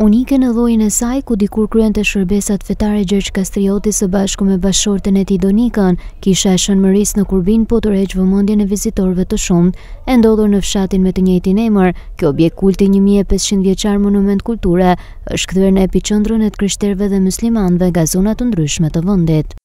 Unike në llojin e saj, ku dikur kryente shërbesat fetare Gjergj Kastrioti së bashku me bashkëshorten e tij Donikën, kisha e Shën Mërisë në Kurbin po tërheq vëmendjen e vizitorëve të shumtë. E ndodhur në fshatin me të njëjtin emër, ky objekt kulti një mijë e pesëqind vjeçar monument kulture është kthyer në epiqendrën e të krishterëve dhe myslimanëve nga zona të ndryshme të vendit.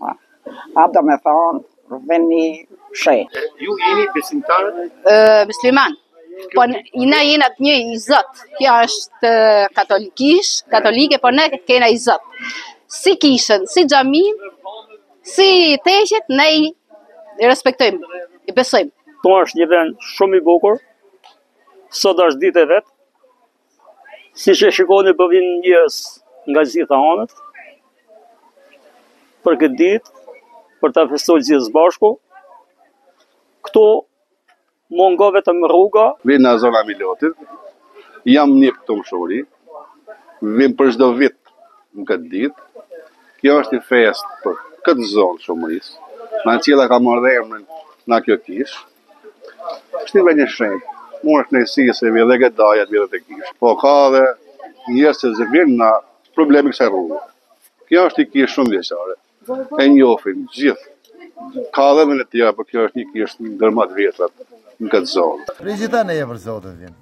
A, a do me thonë, veni shej. E, ju jeni besimtarë? Ë, musliman. Po na jena të një i Zot. Kjo është e, katolikish, katolike, po ne kena i Zot. Si kishën, si xhamin, si teqet, ne i respektojmë, i besojmë. Këtu është një vend shumë i bukur. Sot është ditë e vet. Siç e shikoni po vijnë njerëz nga gjitha anët për këtë ditë, për ta festuar gjithë së bashku. Këtu mungo vetëm rruga. Vij nga zona e Milotit. Jam nip këtu në Shmri. Vim për çdo vit në këtë ditë. Kjo është një festë për këtë zonë Shënmërisë, nga e cila ka marrë emrin nga kjo kishë. Është një vend i shenjtë. Mua është kënaqësi se vij edhe te dajat, vij edhe te kisha. Po ka edhe njerëz që s'vijnë nga problemi i kësaj rruge. Kjo është një kishë shumë vjeçare. E njohin të gjithë. Ka edhe vende të tjera, por kjo është një kishë ndër ma të vjetrat në këtë zonë. Prej gjitha anëve për Zotin vijnë.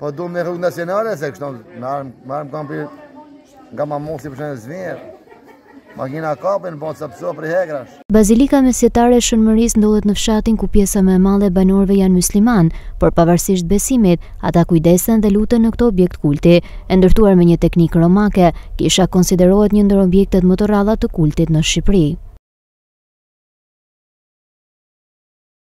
Po duam rrugë nacionale, se kështu me armë, me armë kam për nga ma mosi për shënë e zmirë. Makina kapin, bon sa pëso për hegrash. Bazilika mesjetare e Shënmërisë ndodhet në fshatin ku pjesa më e madhe e banorëve janë myslimanë, por pavarësisht besimit, ata kujdesen dhe luten në këtë objekt kulti. E ndërtuar me një teknikë romake, kisha konsiderohet një ndër objektet më të rralla të kultit në Shqipëri.